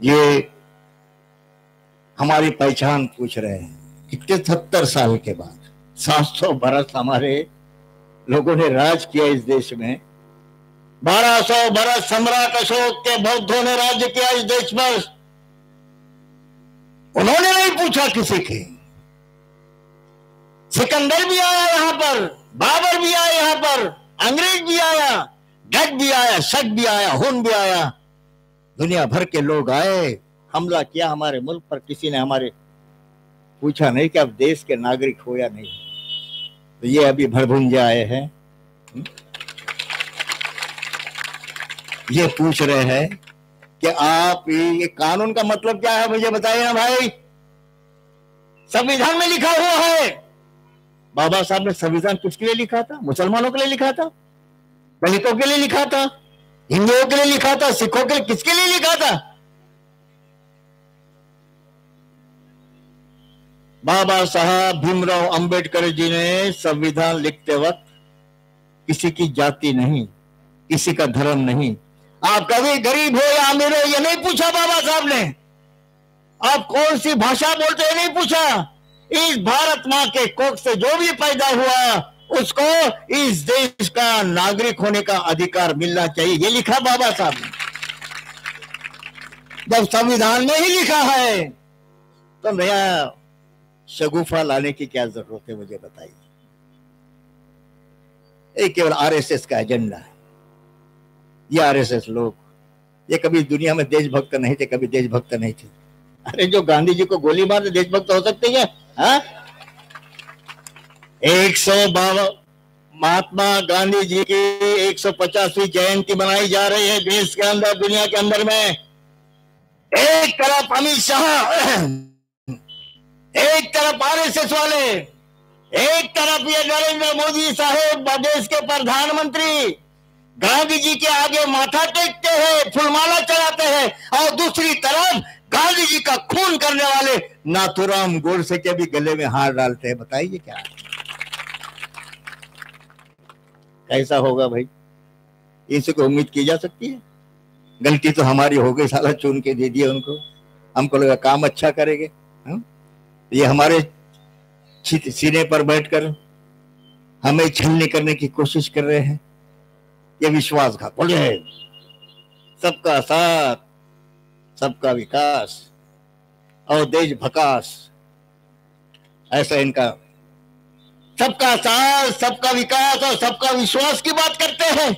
ये हमारी पहचान पूछ रहे हैं। इतने सत्तर साल के बाद, सात सौ बरस हमारे लोगों ने राज किया इस देश में। बारह सौ बरस सम्राट अशोक के बौद्धों ने राज्य किया इस देश पर। उन्होंने नहीं पूछा किसी के। सिकंदर भी आया यहाँ पर, बाबर भी आया यहाँ पर, अंग्रेज़ भी आया डट भी आया, शक भी आया, हुन भी आया। दुनिया भर के लोग आए, हमला किया हमारे मुल्क पर, किसी ने हमारे पूछा नहीं कि आप देश के नागरिक हो या नहीं। तो ये अभी भड़भुंजे आए हैं। ये पूछ रहे हैं कि आप, ये कानून का मतलब क्या है, मुझे बताइए ना भाई। संविधान में लिखा हुआ है। बाबा साहब ने संविधान किसके लिए लिखा था? मुसलमानों के लिए लिखा था? दलितों के लिए लिखा था? हिंदुओं के लिए लिखा था, सिखों के लिए किसके लिए लिखा था? बाबा साहब भीमराव अंबेडकर जी ने संविधान लिखते वक्त किसी की जाति नहीं, किसी का धर्म नहीं। आप कभी गरीब हो या अमीर हो, ये नहीं पूछा बाबा साहब ने। आप कौन सी भाषा बोलते हैं नहीं पूछा। इस भारत माँ के कोख से जो भी पैदा हुआ उसको इस देश का नागरिक होने का अधिकार मिलना चाहिए। ये लिखा बाबा साहब ने। जब संविधान में ही लिखा है तो नया शगुफा लाने की क्या ज़रूरत है मुझे बताइए। ये केवल आरएसएस का एजेंडा है। ये आरएसएस लोग, ये कभी दुनिया में देशभक्त नहीं थे, कभी देशभक्त नहीं थे। अरे जो गांधी जी को गोली मार देशभक्त हो सकते हैं हाँ? एक सौ बावन महात्मा गांधी जी की एक सौ पचासवीं जयंती मनाई जा रही है देश के अंदर, दुनिया के अंदर में। एक तरफ़ अमित शाह, एक तरफ़ आरएसएस वाले, एक तरफ़ ये नरेंद्र मोदी साहेब देश के प्रधानमंत्री। गांधी जी के आगे माथा टेकते हैं, फुलमाला चलाते हैं, और दूसरी तरफ़ गांधी जी का खून करने वाले नाथुराम गोडसे के भी गले में हार डालते हैं। बताइए क्या? कैसा होगा भाई? इनसे कोई उम्मीद की जा सकती है? गलती तो हमारी हो गई, साला चुन के दे दिया उनको। हमको लगा काम अच्छा करेंगे हम? ये हमारे सीने पर बैठकर हमें छलने करने की कोशिश कर रहे हैं। ये विश्वासघात, बोले, सबका साथ, सबका विकास, और देश भकास। ऐसा इनका सबका साथ, सबका विकास और सबका विश्वास की बात करते हैं।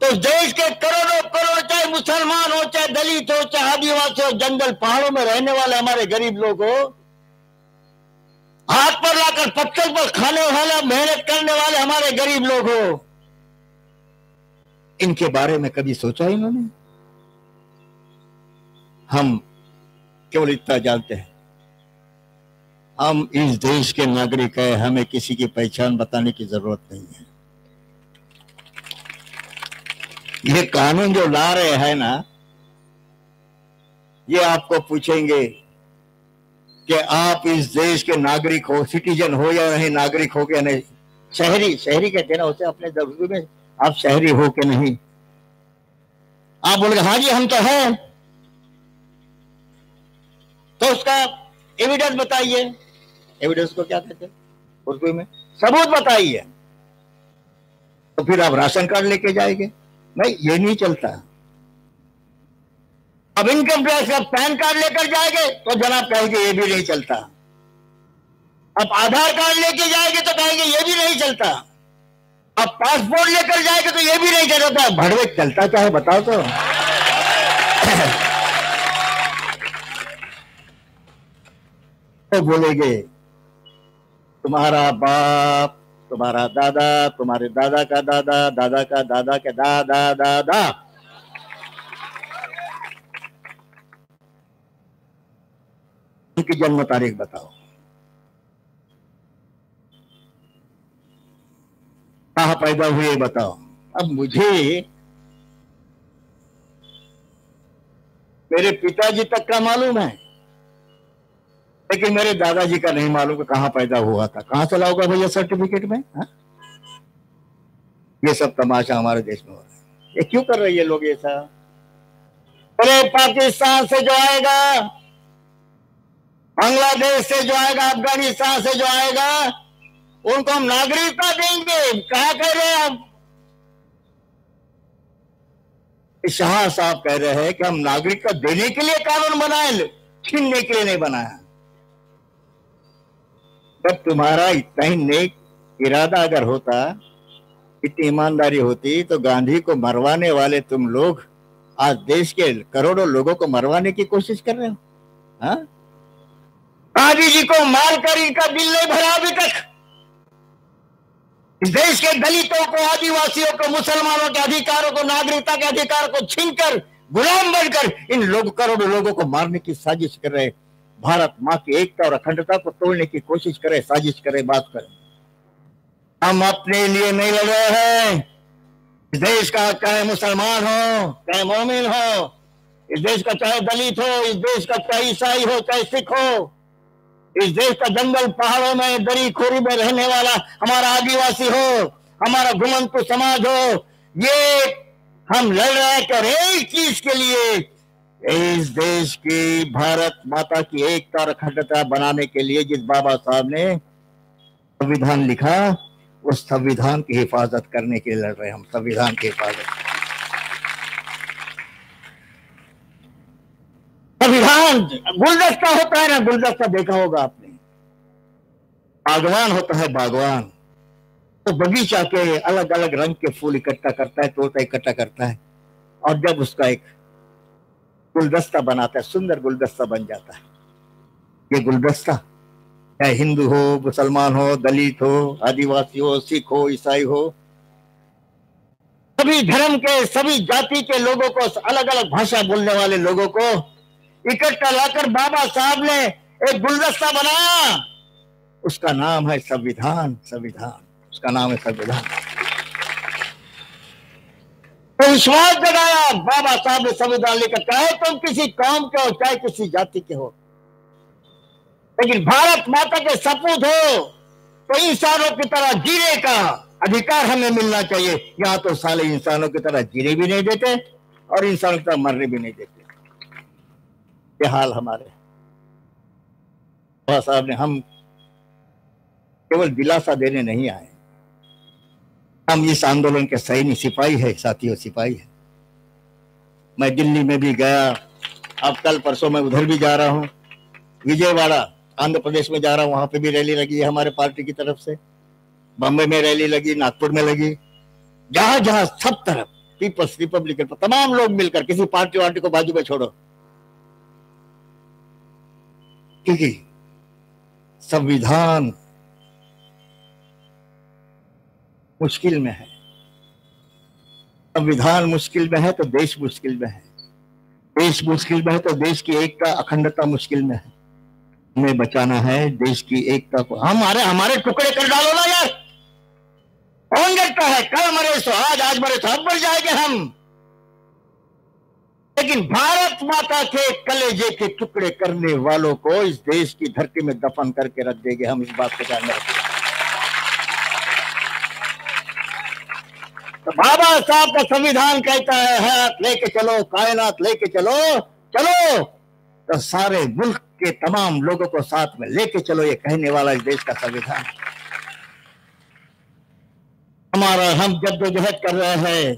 तो देश के करोड़ों करोड़, चाहे मुसलमान हो, चाहे दलित हो, चाहे आदिवासी हो, जंगल पहाड़ों में रहने वाले हमारे गरीब लोग हो, हाथ पर लाकर पत्थर पर खाने वाला, मेहनत करने वाले हमारे गरीब लोग हो। इनके बारे में कभी सोचा इन्होंने? हम केवल इतना जानते हैं। हम इस देश के नागरिक हैं, हमें किसी की पहचान बताने की ज़रूरत नहीं है। ये कानून जो ला रहे हैं ना, ये आपको पूछेंगे कि आप इस देश के नागरिक हो, सिटीजन हो या नहीं, नागरिक हो क्या नहीं। शहरी शहरी कहते हैं ना, उसे अपने दफ्तर में आप शहरी हो के नहीं? आप बोले हाँ जी, हम तो हैं। तो उसका एविडेंस बताइए। एविडेंस को क्या कहते हैं? उर्दू में सबूत बताइए। तो फिर आप राशन कार्ड लेके जाएँगे। नहीं, ये नहीं चलता। अब इनकम टैक्स का पैन कार्ड लेकर जाएँगे तो जनाब कहेंगे ये भी नहीं चलता। अब आधार कार्ड लेके जाएँगे तो कहेंगे ये भी नहीं चलता। अब पासपोर्ट लेकर जाएँगे तो ये भी नहीं चलता। भड़वे, चलता क्या है, बताओ तो। तो बोलेंगे तुम्हारा बाप, तुम्हारा दादा, तुम्हारे दादा का दादा दादा का दादा के दादा दादा। उनकी जन्म तारीख बताओ। कहा पैदा हुए बताओ। अब मुझे मेरे पिताजी तक का मालूम है। लेकिन मेरे दादाजी का नहीं मालूम कहाँ पैदा हुआ था। कहाँ से लाओगा भैया सर्टिफिकेट में, हा? ये सब तमाशा हमारे देश में हो रहा है। ये क्यों कर रहे हैं ये लोग ऐसा पूरे पाकिस्तान से जो आएगा, बांग्लादेश से जो आएगा, अफ़गानिस्तान से जो आएगा, उनको हम नागरिकता देंगे। कहा कह रहे हैं हम? शाह साहब कह रहे हैं कि हम नागरिकता देने के लिए कानून बनाए, छीनने के लिए नहीं बनाया। जब तुम्हारा इतना ही नेक इरादा अगर होता, इतनी ईमानदारी होती तो गांधी को मरवाने वाले तुम लोग आज देश के करोड़ों लोगों को मरवाने की कोशिश कर रहे हो हाँ? गांधी जी को मारकर इनका दिल नहीं भरा अभी तक। इस देश के दलितों को, आदिवासियों को, मुसलमानों के अधिकारों को, नागरिकता के अधिकार को छीनकर, गुलाम बनकर इन लोग करोड़ों लोगों को मारने की साजिश कर रहे भारत माँ की एकता और अखंडता को तोड़ने की कोशिश करे, साजिश करे, बात करें। हम अपने लिए नहीं लड़ रहे हैं। इस देश का चाहे मुसलमान हो, चाहे मोमिन हो, इस देश का चाहे दलित हो, इस देश का चाहे ईसाई हो, चाहे सिख हो, इस देश का जंगल पहाड़ों में दरी खोरी में रहने वाला हमारा आदिवासी हो, हमारा घुमंतु समाज हो, ये हम लड़ रहे हैं कर एक चीज़ के लिए। इस देश की भारत माता की एकता और अखंडता बनाने के लिए जिस बाबा साहब ने संविधान लिखा, उस संविधान की हिफाजत करने के लिए लड़ रहे हैं हम, संविधान की हिफाजत। संविधान, गुलदस्ता होता है ना, गुलदस्ता देखा होगा आपने। बागवान होता है बागवान। तो बगीचा के अलग अलग रंग के फूल इकट्ठा करता है, तोता इकट्ठा करता है, और जब उसका एक गुलदस्ता बनाता है, सुंदर गुलदस्ता बन जाता है। ये गुलदस्ता, चाहे हिंदू हो, मुसलमान हो, दलित हो, आदिवासी हो, सिख हो, ईसाई हो, सभी धर्म के, सभी जाति के लोगों को अलग अलग भाषा बोलने वाले लोगों को इकट्ठा लाकर बाबा साहब ने एक गुलदस्ता बनाया। उसका नाम है संविधान संविधान। उसका नाम है संविधान। तो विश्वास जगाया। बाबा साहब ने संविधान लेकर चाहे तुम किसी काम के हो, चाहे किसी जाति के हो। लेकिन भारत माता के सपूत हो तो इंसानों की तरह जीने का अधिकार हमें मिलना चाहिए। यहाँ तो साले इंसानों की तरह जीने भी नहीं देते, और इंसानों की तरह मरने भी नहीं देते। ये हाल हमारे बाबा साहब ने हम केवल दिलासा देने नहीं आए। हम इस आंदोलन के सैनी सिपाही है, साथियों, सिपाही है। मैं दिल्ली में भी गया, अब कल परसों में उधर भी जा रहा हूँ। विजयवाड़ा, आंध्र प्रदेश में जा रहा हूँ, वहाँ पे भी रैली लगी है हमारे पार्टी की तरफ़ से। बम्बई में रैली लगी, नागपुर में लगी। जहाँ जहाँ सब तरफ़, पीपल्स, रिपब्लिकन, तमाम लोग मिलकर, किसी पार्टी वार्टी को बाजू में छोड़ो। क्योंकि संविधान मुश्किल में है। संविधान मुश्किल में है तो देश मुश्किल में है। देश मुश्किल में है तो देश की एकता, अखंडता मुश्किल में है। हमें बचाना है देश की एकता को। हमारे हमारे टुकड़े कर डालो ना यार। कौन देखता है? कल मरे सो, आज आज मरे तो अब मर जाएँगे हम। लेकिन भारत माता के कलेजे के टुकड़े करने वालों को इस देश की धरती में दफन करके रख देंगे हम। इस बात को ध्यान रखें बाबा साहब का संविधान कहता है, हाथ लेके चलो, कायनात लेके चलो चलो। तो सारे मुल्क के तमाम लोगों को साथ में लेके चलो, ये कहने वाला इस देश का संविधान। हमारा हम जद्दोजहद कर रहे हैं,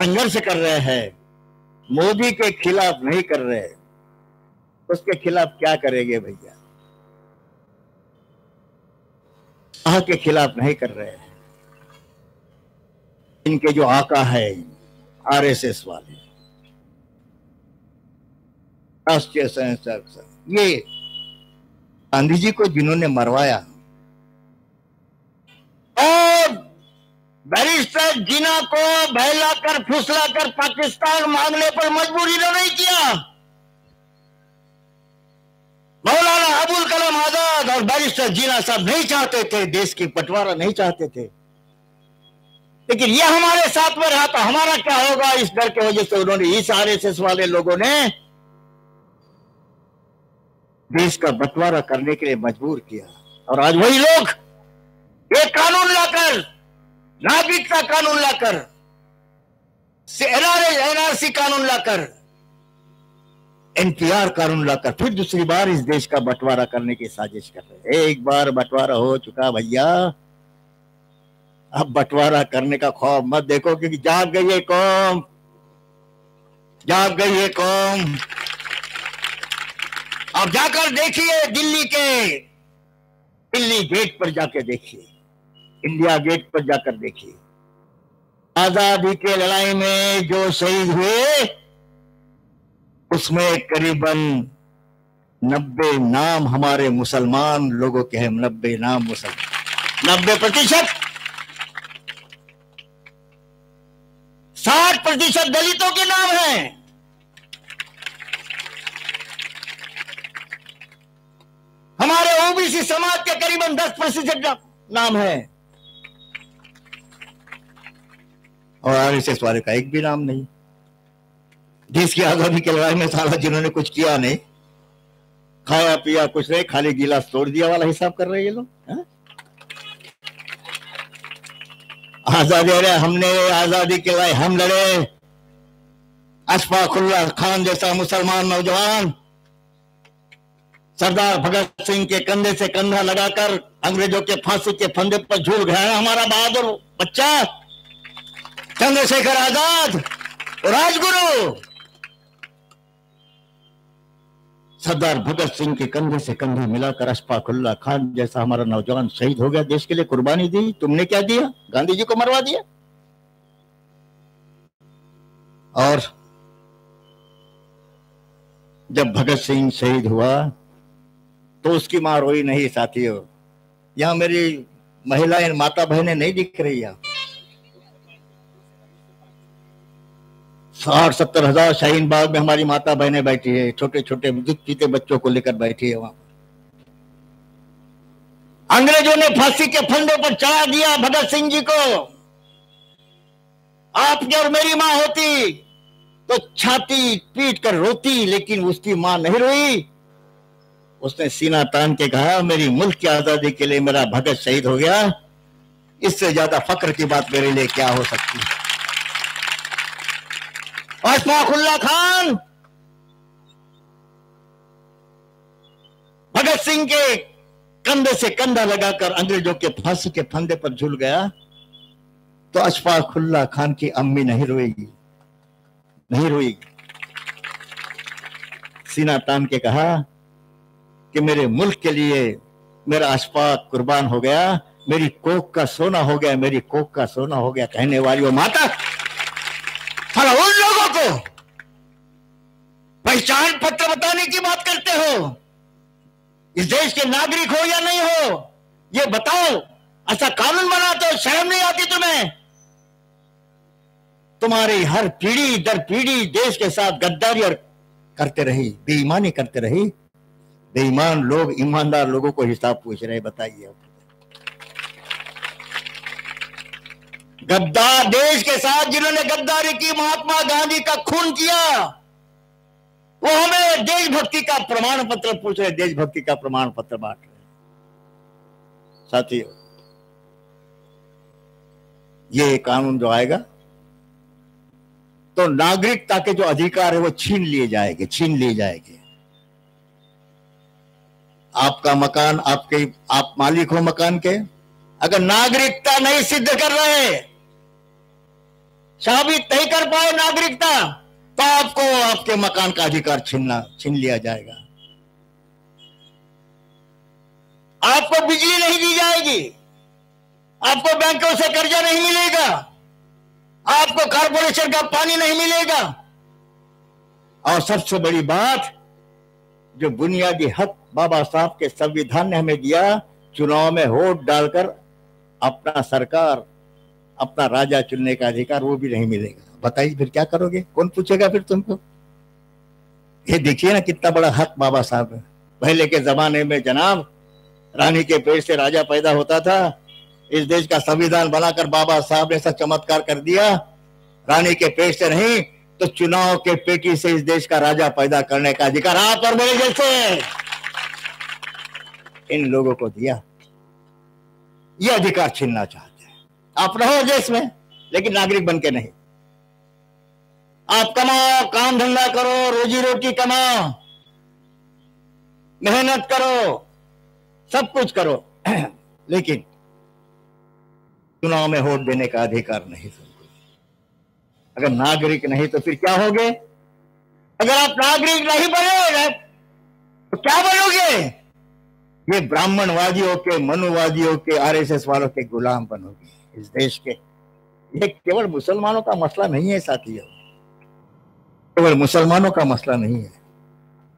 संघर्ष कर रहे हैं, मोदी के खिलाफ नहीं कर रहे उसके खिलाफ क्या करेंगे भैया? के खिलाफ नहीं कर रहे हैं। इनके जो आका है, आरएसएस वाले। राष्ट्रीय स्वयंसेवक ये गांधी जी को जिन्होंने मरवाया, और बैरिस्टर जिना को बहलाकर, फुसलाकर पाकिस्तान मांगने पर मजबूरी ने नहीं किया। मौलाना अबुल कलाम आज़ाद और बैरिस्टर जीना साहब नहीं चाहते थे, देश की बंटवारा नहीं चाहते थे। लेकिन ये हमारे साथ में रहा तो हमारा क्या होगा? इस डर की वजह से उन्होंने इस आरएसएस वाले लोगों ने देश का बंटवारा करने के लिए मजबूर किया। और आज वही लोग एक कानून लाकर, नागरिकता कानून लाकर एनआरसी कानून लाकर, एनपीआर कानून लाकर फिर दूसरी बार इस देश का बंटवारा करने की साजिश कर रहे हैं। एक बार बंटवारा हो चुका भैया। अब बंटवारा करने का खौफ मत देखो, क्योंकि जाग गई है कौम। जाग गई है कौम। अब जाकर देखिए दिल्ली के। दिल्ली गेट पर जाकर देखिए। इंडिया गेट पर जाकर देखिए। आज़ादी के लड़ाई में जो शहीद हुए, उसमें करीबन नब्बे नाम हमारे मुसलमान, लोगों के हैं नब्बे नाम मुसलमान। नब्बे प्रतिशत। साठ प्रतिशत दलितों के नाम हैं। हमारे ओबीसी समाज के करीबन दस प्रतिशत नाम है। और आरएसएस वाले का एक भी नाम नहीं। देश की आज़ादी की लड़ाई में सारा जिन्होंने कुछ किया नहीं, खाया पिया कुछ नहीं, खाली गिलास तोड़ दिया वाला हिसाब कर रहे ये लोग हाँ? आज़ादी अरे हमने आज़ादी के लिए हम लड़े। अशफाकुल्ला खान जैसा मुसलमान नौजवान, सरदार भगत सिंह के कंधे से कंधा लगाकर अंग्रेज़ों के फांसी के फंदे पर झूल गया हमारा बहादुर बच्चा, चंद्रशेखर आज़ाद, राजगुरु। सरदार भगत सिंह के कंधे से कंधे मिलाकर अशफाकुल्ला खान जैसा हमारा नौजवान शहीद हो गया, देश के लिए कुर्बानी दी। तुमने क्या दिया? गांधी जी को मरवा दिया। और जब भगत सिंह शहीद हुआ तो उसकी माँ रोई नहीं, साथियों। यहाँ मेरी महिलाएँ माता बहनें नहीं दिख रही यहाँ साठ, सत्तर हज़ार शाहीन बाग में हमारी माता बहने बैठी है छोटे छोटे पीते बच्चों को लेकर बैठी है वहाँ अंग्रेज़ों ने फांसी के फंदों पर चढ़ा दिया भगत सिंह जी को। आपकी और मेरी माँ होती तो छाती पीट कर रोती, लेकिन उसकी माँ नहीं रोई। उसने सीना तान के कहा, मेरी मुल्क की आज़ादी के लिए मेरा भगत शहीद हो गया। इससे ज़्यादा फक्र की बात मेरे लिए क्या हो सकती है? अशफाकुल्ला खान। भगत सिंह के कंधे से कंधा लगाकर अंग्रेज़ों के फांसी के फंदे पर झूल गया तो अशफाकुल्ला खान की अम्मी नहीं रोएगी नहीं रोएगी। सीना तान के कहा कि मेरे मुल्क के लिए मेरा अशफाक कुर्बान हो गया, मेरी कोक का सोना हो गया, मेरी कोक का सोना हो गया, कहने वाली वो माता। पहचान पत्र बताने की बात करते हो? इस देश के नागरिक हो या नहीं हो? ये बताओ। ऐसा कानून बनाते हो, शर्म नहीं आती तुम्हें? तुम्हारी हर पीढ़ी, दर पीढ़ी देश के साथ गद्दारी और करते रही, बेईमानी करते रही। बेईमान लोग, ईमानदार लोगों को हिसाब पूछ रहे बताइए। गद्दार देश के साथ जिन्होंने गद्दारी की, महात्मा गांधी का खून किया, वो हमें देशभक्ति का प्रमाण पत्र पूछ रहे देशभक्ति का प्रमाण पत्र बांट रहे साथियों, ये कानून जो आएगा तो नागरिकता के जो अधिकार है, वो छीन लिए जाएँगे, छीन लिए जाएँगे। आपका मकान आपके, आप मालिक हो मकान के। अगर नागरिकता नहीं सिद्ध कर रहे साबित नहीं कर पाए नागरिकता तो आपको आपके मकान का अधिकार छीनना, छीन लिया जाएगा। आपको बिजली नहीं दी जाएगी, आपको बैंकों से कर्जा नहीं मिलेगा, आपको कारपोरेशन का पानी नहीं मिलेगा। और सबसे बड़ी बात, जो बुनियादी हक बाबा साहब के संविधान ने हमें दिया, चुनाव में वोट डालकर अपना सरकार अपना राजा चुनने का अधिकार वो भी नहीं मिलेगा। बताइए फिर क्या करोगे? कौन पूछेगा फिर तुमको? ये देखिए ना कितना बड़ा हक बाबा साहब है। पहले के जमाने में जनाब, रानी के पेट से राजा पैदा होता था। इस देश का संविधान बनाकर बाबा साहब ने ऐसा चमत्कार कर दिया। रानी के पेट से नहीं तो चुनाव के पेटी से इस देश का राजा पैदा करने का अधिकार आप और मेरे जैसे इन लोगों को दिया। ये अधिकार छीनना चाहते आप रहो देश में लेकिन नागरिक बन के नहीं। आप कमाओ, काम धंधा करो, रोजी रोटी कमाओ, मेहनत करो, सब कुछ करो। लेकिन चुनाव में वोट देने का अधिकार नहीं सबको अगर नागरिक नहीं तो फिर क्या होगे? अगर आप नागरिक नहीं बने तो क्या बनोगे? ये ब्राह्मणवादियों के, मनुवादियों के, आरएसएस वालों के गुलाम बनोगे। इस देश के। ये केवल मुसलमानों का मसला नहीं है, साथियों। केवल मुसलमानों का मसला नहीं है।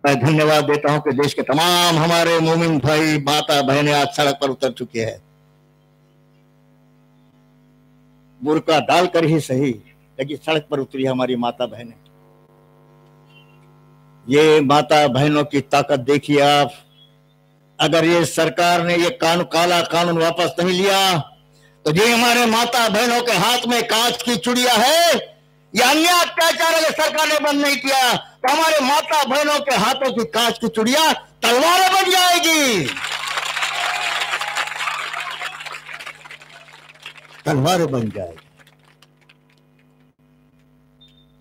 मैं धन्यवाद देता हूँ कि देश के तमाम हमारे मोमिन भाई, माता, बहनें आज सड़क पर उतर चुके हैं। बुरका डालकर ही सही, लेकिन सड़क पर उतरी हमारी माता बहने। ये माता बहनों की ताकत देखिए आप। अगर ये सरकार ने ये कानून, काला कानून वापस नहीं लिया तो ये हमारे माता बहनों के हाथ में कांच की चुड़िया है, या अन्य अत्याचार अगर सरकार ने बंद नहीं किया तो हमारे माता बहनों के हाथों की कांच की चुड़िया तलवारें बन जाएगी। तलवारें बन जाएगी।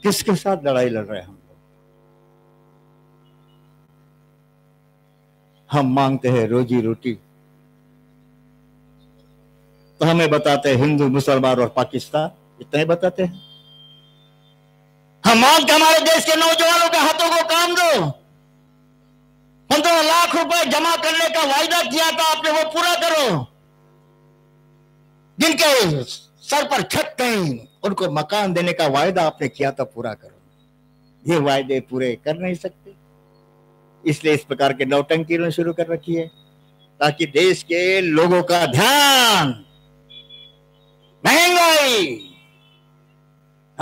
किसके साथ लड़ाई लड़ रहे हैं हम लोग? हम मांगते हैं रोजी रोटी तो हमें बताते हैं, हिंदू, मुसलमान और पाकिस्तान, इतना ही बताते हैं। हम मांगते हमारे देश के नौजवानों के हाथों को काम दो। पंद्रह लाख रुपए जमा करने का वायदा किया था आपने, वो पूरा करो। जिनके सर पर छत नहीं, उनको मकान देने का वायदा आपने किया था, पूरा करो। ये वायदे पूरे कर नहीं सकते। इसलिए इस प्रकार के नौटंकी शुरू कर रखी है, ताकि देश के लोगों का ध्यान महँगाई।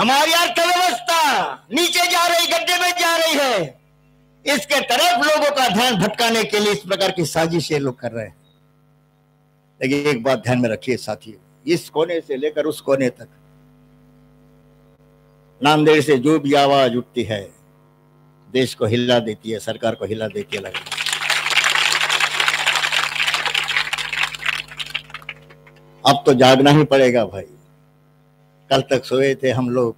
हमारी अर्थव्यवस्था नीचे जा रही, गड्ढे में जा रही है। इसके तरफ़ लोगों का ध्यान भटकाने के लिए इस प्रकार की साजिशें लोग कर रहे हैं। लेकिन एक बात ध्यान में रखिए साथियों इस कोने से लेकर उस कोने तक। नांदेड़ से जो भी आवाज़ उठती है, देश को हिला देती है, सरकार को हिला देती है, लगा। अब तो जागना ही पड़ेगा भाई। कल तक सोए थे हम लोग।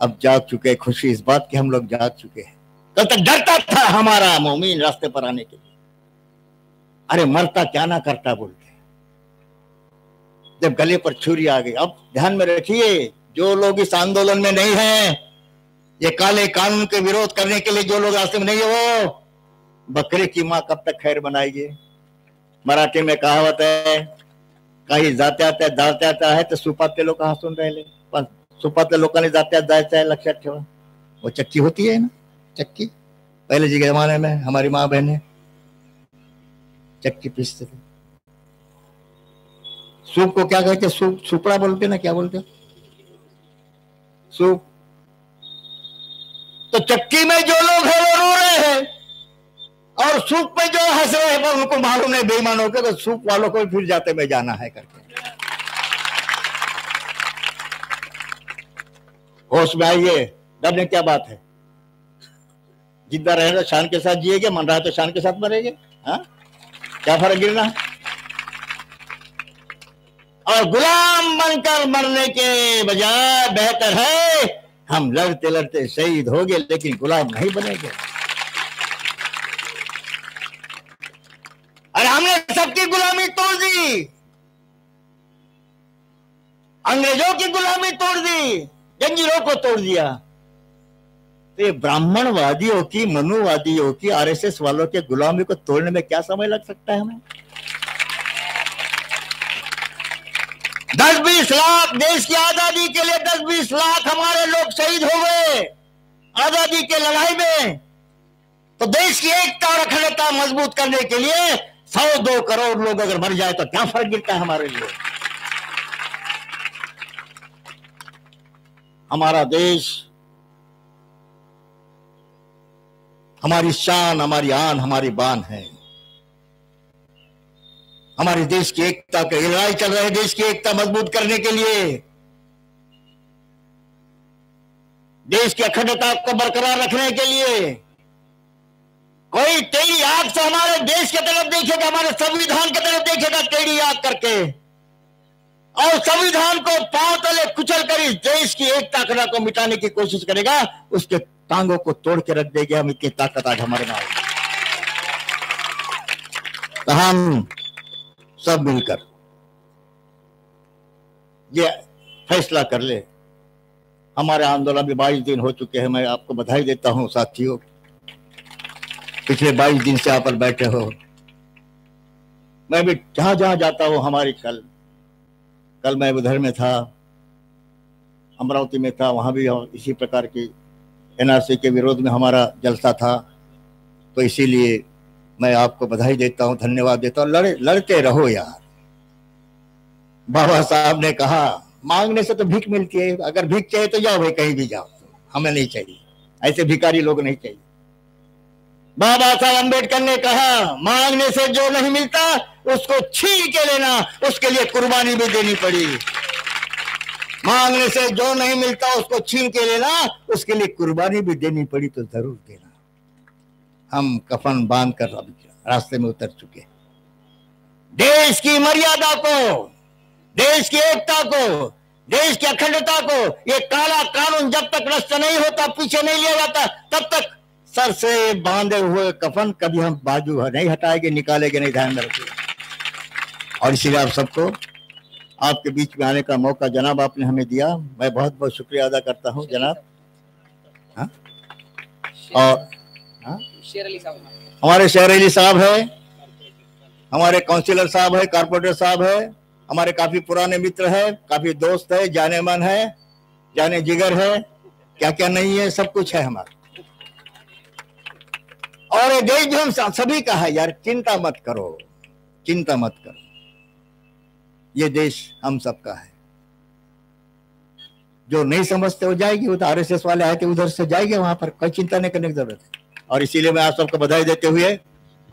अब जाग चुके खुशी इस बात की हम लोग जाग चुके हैं। कल तक डरता था हमारा मोमिन रास्ते पर आने के लिए। अरे मरता क्या ना करता बोलते जब गले पर छुरी आ गई, अब ध्यान में रखिए, जो लोग इस आंदोलन में नहीं है, ये काले कानून के विरोध करने के लिए जो लोग रास्ते में नहीं है वो, बकरे की माँ कब तक खैर बनाएगी मराठी में कहावत है काही जात्यात जात्यात आहे तर सुपातले लोक हसून राहिले पण सुपातल्या लोकांनी जात्यात जायचं आहे लक्षात ठेवा वो चक्की होती है ना, चक्की? पहले जी के जमाने में हमारी माँ बहने चक्की पीसते थे। सूप को क्या कहते सूप, सुपड़ा बोलते ना, क्या बोलते सूप। तो चक्की में जो लोग हैं, वो रो रहे हैं। और सूप में जो हंस रहे हैं उनको मालूम नहीं, बेईमानों के तो सूप वालों को फिर जाते में जाना है करके। होश में आइए डरने क्या बात है? ज़िंदा रहे तो शान के साथ जिएगे, मन रहा तो शान के साथ मरेंगे हाँ? क्या फ़र्क गिरना और गुलाम बनकर मरने के बजाय बेहतर है, हम लड़ते लड़ते शहीद हो गए लेकिन गुलाम नहीं बनेंगे। अरे हमने सबकी गुलामी तोड़ दी। अंग्रेज़ों की गुलामी तोड़ दी, जंजीरों को तोड़ दिया। तो ये ब्राह्मणवादियों की, मनुवादियों की, आरएसएस वालों के गुलामी को तोड़ने में क्या समय लग सकता है हमें? दस बीस लाख देश की आज़ादी के लिए दस बीस लाख हमारे लोग शहीद हो गए, आज़ादी के लड़ाई में। तो देश की एकता और अखंडता मज़बूत करने के लिए सौ दो करोड़ लोग अगर मर जाए तो क्या फ़र्क गिरता है हमारे लिए? हमारा देश, हमारी शान, हमारी आन, हमारी बान है। हमारे देश की एकता के लड़ाई चल रहे देश की एकता मज़बूत करने के लिए। देश की अखंडता को बरकरार रखने के लिए। कोई टेढ़ी आग से हमारे देश की तरफ़ देखेगा, हमारे संविधान की तरफ़ देखेगा टेढ़ी आग करके। और संविधान को पाँव तले कुचल कर इस देश की एकता कला को मिटाने की कोशिश करेगा, उसके टांगों को तोड़ के रख देंगे, हम इतनी ताकत आज हमारे में तो हम सब मिलकर ये फैसला कर ले। हमारे आंदोलन में बाईस दिन हो चुके हैं, मैं आपको बधाई देता हूँ, साथियों। पिछले बाईस दिन से आप पर बैठे हो। मैं भी जहाँ जहाँ जाता हूँ, हमारी कल। कल मैं उधर में था, अमरावती में था, वहाँ भी इसी प्रकार की एनआरसी के विरोध में हमारा जलसा था। तो इसीलिए मैं आपको बधाई देता हूँ, धन्यवाद देता हूँ। लड़े, लड़ते रहो यार। बाबा साहब ने कहा, मांगने से तो भीख मिलती है, अगर भीख चाहिए तो जाओ भाई, कहीं भी जाओ। हमें नहीं चाहिए। ऐसे भिकारी लोग नहीं चाहिए। बाबा साहब अंबेडकर ने कहा, मांगने से जो नहीं मिलता, उसको छीन के लेना, उसके लिए कुर्बानी भी देनी पड़ी। मांगने से जो नहीं मिलता, उसको छीन के लेना, उसके लिए कुर्बानी भी देनी पड़ी तो ज़रूर देना। हम कफन बाँध कर रास्ते में उतर चुके देश की मर्यादा को, देश की एकता को, देश की अखंडता को, ये काला कानून जब तक नष्ट नहीं होता, पीछे नहीं लिया जाता, तब तक सर से बांधे हुए कफन कभी हम बाजू नहीं हटाएँगे, निकालेंगे नहीं, ध्यान में रखिए। और इसीलिए आप सबको, आपके बीच में आने का मौका जनाब आपने हमें दिया। मैं बहुत बहुत शुक्रिया अदा करता हूँ, जनाब। हाँ? और हाँ? हमारे शेर अली साहब है। हमारे काउंसिलर साहब है, कारपोरेटर साहब है। हमारे काफ़ी पुराने मित्र है, काफ़ी दोस्त है जाने मन है जाने जिगर है। क्या क्या नहीं है, सब कुछ है हमारा। और ये देश जो हम सभी का है यार, चिंता मत करो, चिंता मत करो। ये देश हम सबका है। जो नहीं समझते हो जाएगी, वो तो आरएसएस वाले आए थे, उधर से जाएँगे, वहाँ पर कोई चिंता नहीं करने की ज़रूरत है। और इसीलिए मैं आप सबको बधाई देते हुए,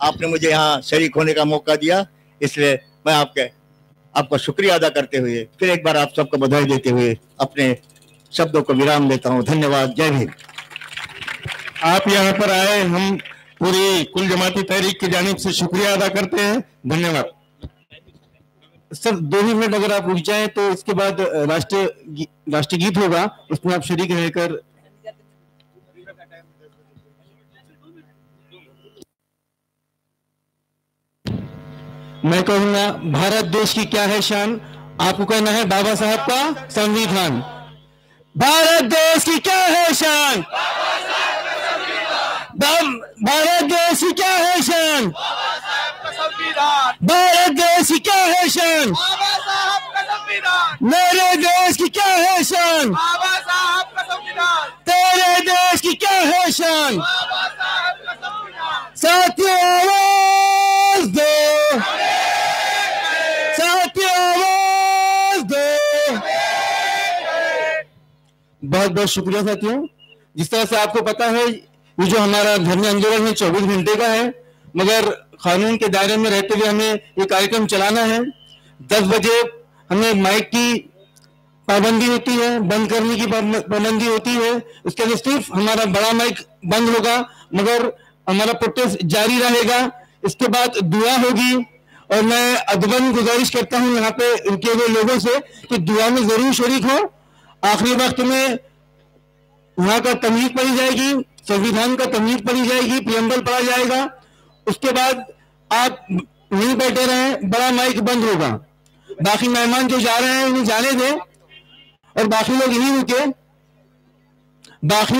आपने मुझे यहाँ शरीक होने का मौका दिया, इसलिए मैं आपके, आपका शुक्रिया अदा करते हुए, फिर एक बार आप सबको बधाई देते हुए अपने शब्दों को विराम देता हूँ। धन्यवाद। जय हिंद। आप यहाँ पर आए, हम पूरी कुल जमाती तहरीक की जानब से शुक्रिया अदा करते हैं। धन्यवाद। सर, दो ही मिनट अगर आप रुक जाएँ तो इसके बाद राष्ट्रीय राष्ट्रीय गीत होगा। उसमें आप शरीक रहकर मैं कहूँगा, भारत देश की क्या है शान? आपको कहना है बाबा साहब का संविधान। भारत देश की क्या है शान? भारत देश क्या है, शान? भारत देश क्या है, शान? मेरे देश की क्या है, शान? तेरे देश की क्या है, शान? साथियों, आवाज़ दो। साथियों, आवाज़ दो। बहुत बहुत शुक्रिया, साथियों। जिस तरह से आपको पता है ये जो हमारा धरने आंदोलन है चौबीस घंटे का है, मगर कानून के दायरे में रहते हुए हमें ये कार्यक्रम चलाना है। दस बजे हमें माइक की पाबंदी होती है, बंद करने की पाबंदी होती है। उसके लिए सिर्फ़ हमारा बड़ा माइक बंद होगा, मगर हमारा प्रोटेस्ट जारी रहेगा। इसके बाद दुआ होगी, और मैं अदबन गुजारिश करता हूँ यहाँ पे रुके हुए लोगों से कि दुआ में ज़रूर शरीक हो। आखिरी वक्त में वहाँ का तमीज पड़ी जाएगी। संविधान का तमीज पड़ी जाएगी प्रियम्बल पढ़ा जाएगा। उसके बाद आप नहीं बैठे रहे, बड़ा माइक बंद होगा। बाकी मेहमान जो जा रहे हैं, उन्हें जाने दें। और बाकी लोग यहीं रुके। बाकी